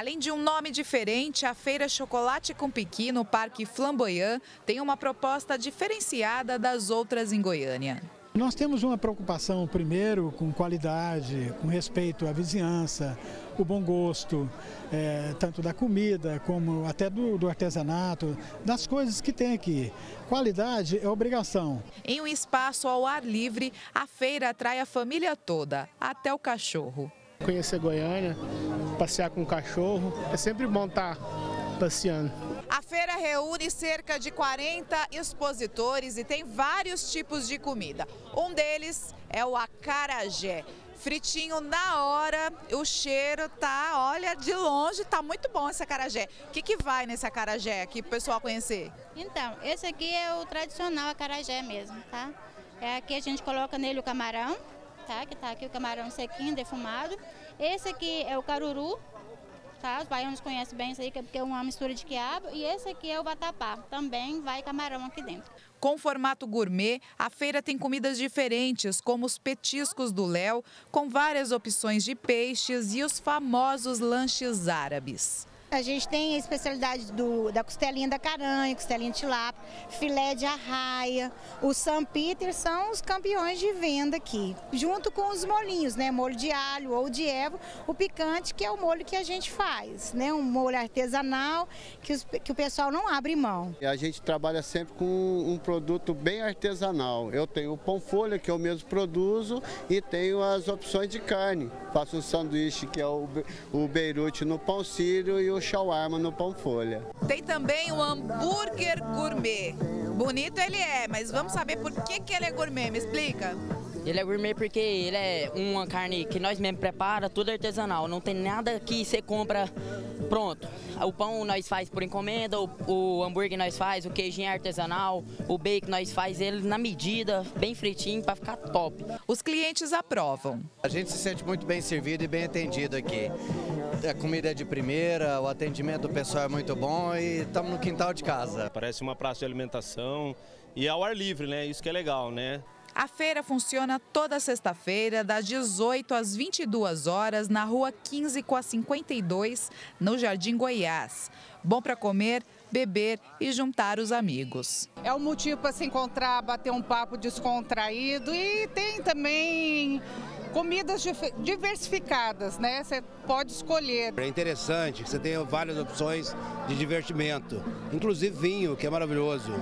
Além de um nome diferente, a Feira Chocolate com Piqui no Parque Flamboyant tem uma proposta diferenciada das outras em Goiânia. Nós temos uma preocupação, primeiro, com qualidade, com respeito à vizinhança, o bom gosto, é, tanto da comida como até do, do, artesanato, das coisas que tem aqui. Qualidade é obrigação. Em um espaço ao ar livre, a feira atrai a família toda, até o cachorro. Conhecer Goiânia, passear com o cachorro, é sempre bom estar passeando. A feira reúne cerca de 40 expositores e tem vários tipos de comida. Um deles é o acarajé. Fritinho na hora, o cheiro tá, olha, de longe tá muito bom esse acarajé. O que, que vai nesse acarajé aqui pro pessoal conhecer? Então, esse aqui é o tradicional acarajé mesmo, tá? É aqui a gente coloca nele o camarão, tá? Que tá aqui o camarão sequinho, defumado. Esse aqui é o caruru, tá? Os baianos conhecem bem isso aí, porque é uma mistura de quiabo. E esse aqui é o vatapá, também vai camarão aqui dentro. Com formato gourmet, a feira tem comidas diferentes, como os petiscos do Léo, com várias opções de peixes e os famosos lanches árabes. A gente tem a especialidade do, da costelinha da caranha, costelinha de tilápia, filé de arraia. O São Peter são os campeões de venda aqui, junto com os molinhos, né? Molho de alho ou de erva, o picante, que é o molho que a gente faz, né? Um molho artesanal que, os, que o pessoal não abre mão. A gente trabalha sempre com um produto bem artesanal. Eu tenho o pão folha, que eu mesmo produzo, e tenho as opções de carne. Faço um sanduíche, que é o, o beirute no pão sírio e o shawarma no pão folha. Tem também o hambúrguer gourmet. Bonito ele é, mas vamos saber por que, que ele é gourmet, me explica? Ele é gourmet porque ele é uma carne que nós mesmos prepara, tudo artesanal. Não tem nada que você compra pronto. O pão nós faz por encomenda, o, o hambúrguer nós faz, o queijinho é artesanal, o bacon nós faz ele na medida, bem fritinho para ficar top. Os clientes aprovam. A gente se sente muito bem servido e bem atendido aqui. A comida é de primeira, o atendimento do pessoal é muito bom e estamos no quintal de casa. Parece uma praça de alimentação e ao ar livre, né? Isso que é legal, né? A feira funciona toda sexta-feira, das 18 às 22 horas, na rua 15 com a 52, no Jardim Goiás. Bom para comer, beber e juntar os amigos. É um motivo para se encontrar, bater um papo descontraído e tem também comidas diversificadas, né? Você pode escolher. É interessante, você tem várias opções de divertimento, inclusive vinho, que é maravilhoso.